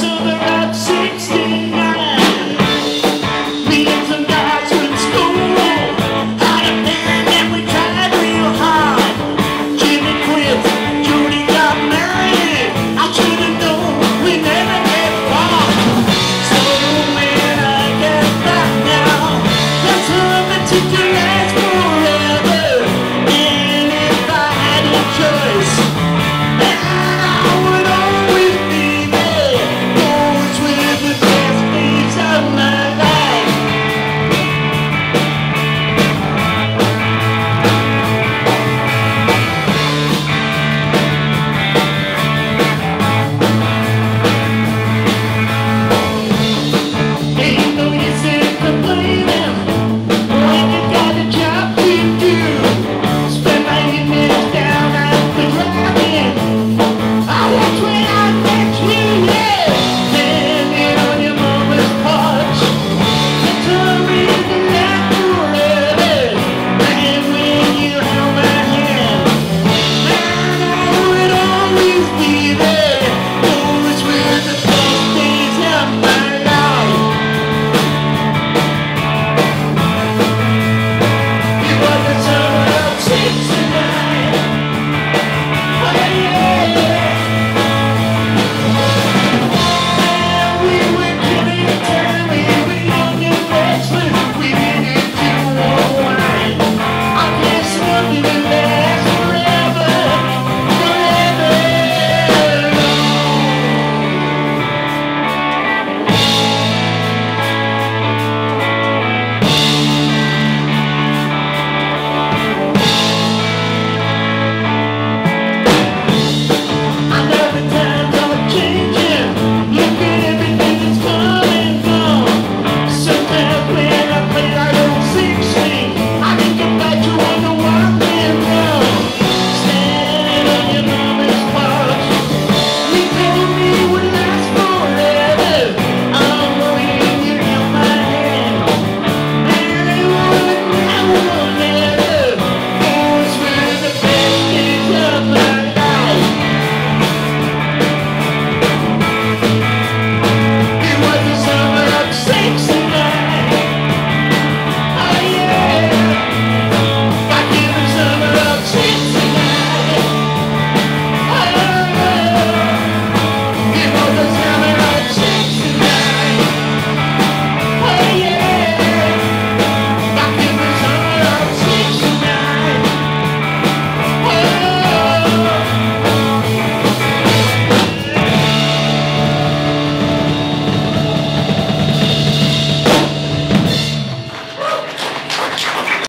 to the red.